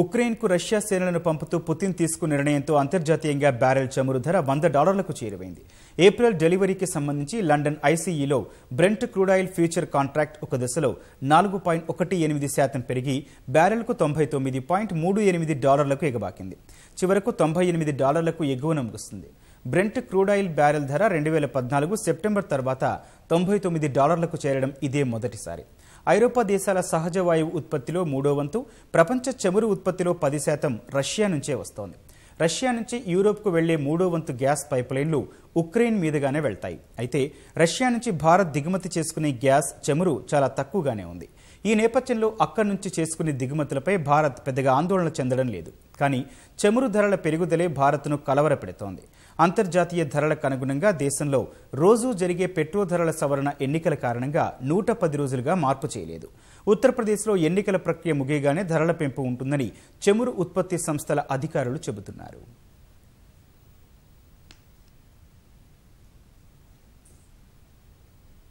ఉక్రెయిన్కు Russia సేనలను పంపుతూ Putin తీసుకున్న నిర్ణయంతో అంతర్జాతీయంగా బ్యారెల్ చమురు ధర వంద డాలర్లకు చేరువైంది ఏప్రిల్ డెలివరీకి సంబంధించి London ఐసీఈలో Brent crude oil future contract ఒక దశలో నాలుగు పాయింట్ ఒకటి ఎనిమిది శాతం పెరిగి బ్యారెల్కు తొంభై తొమ్మిది పాయింట్ మూడు ఎనిమిది డాలర్లకు ఎగబాకింది. చివరకు తొంభై ఎనిమిది డాలర్లకు ఎగువన ముగుస్తుంది. బ్రెంట్ క్రూడాయిల్ బ్యారెల్ ధర రెండు వేల పద్నాలుగు సెప్టెంబర్ తర్వాత తొంభై తొమ్మిది డాలర్లకు చేరడం ఇదే మొదటిసారి. ఐరోపా దేశాల సహజ వాయువు ఉత్పత్తిలో మూడో వంతు ప్రపంచ చమురు ఉత్పత్తిలో పది శాతం రష్యా నుంచే వస్తోంది. రష్యా నుంచి యూరోప్కు వెళ్ళే మూడో వంతు గ్యాస్ పైప్లైన్లు ఉక్రెయిన్ మీదుగానే వెళ్తాయి. అయితే రష్యా నుంచి భారత్ దిగుమతి చేసుకునే గ్యాస్ చమురు చాలా తక్కువగానే ఉంది. ఈ నేపథ్యంలో అక్కడి నుంచి చేసుకునే దిగుమతులపై భారత్ పెద్దగా ఆందోళన చెందడం లేదు. కానీ చమురు ధరల పెరుగుదలే భారత్ను కలవరపెడుతోంది. అంతర్జాతీయ ధరలకు అనుగుణంగా దేశంలో రోజూ జరిగే పెట్రో ధరల సవరణ ఎన్నికల కారణంగా నూట పది రోజులుగా మార్పు చేయలేదు. ఉత్తరప్రదేశ్లో ఎన్నికల ప్రక్రియ ముగియగానే ధరల పెంపు ఉంటుందని చమురు ఉత్పత్తి సంస్థల అధికారులు చెబుతున్నారు.